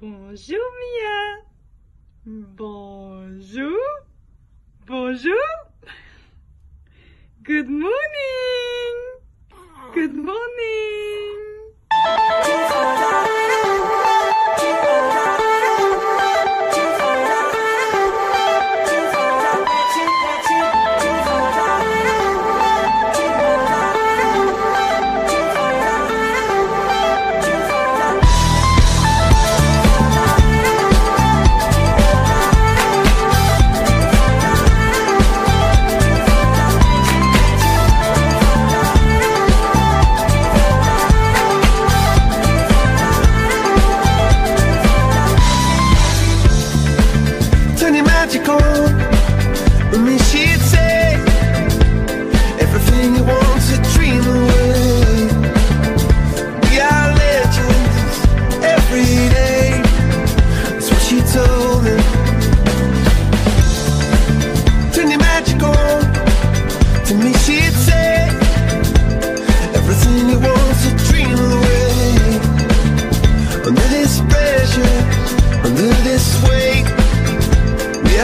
Bonjour Mia. Bonjour. Bonjour. Good morning. Good morning.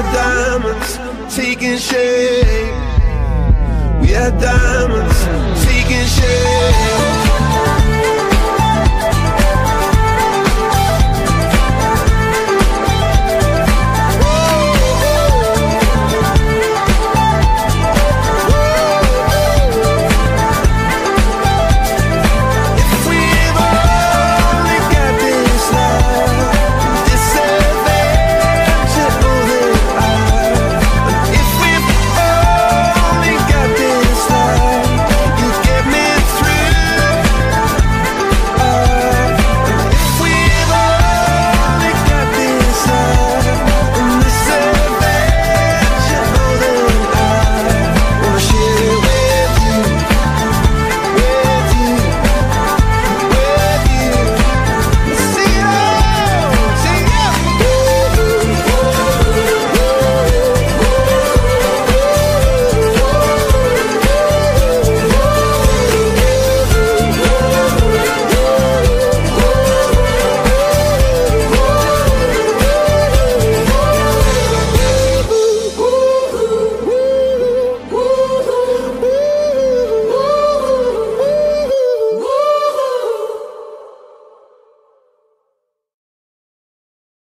are diamonds taking shape. We are diamonds taking shape.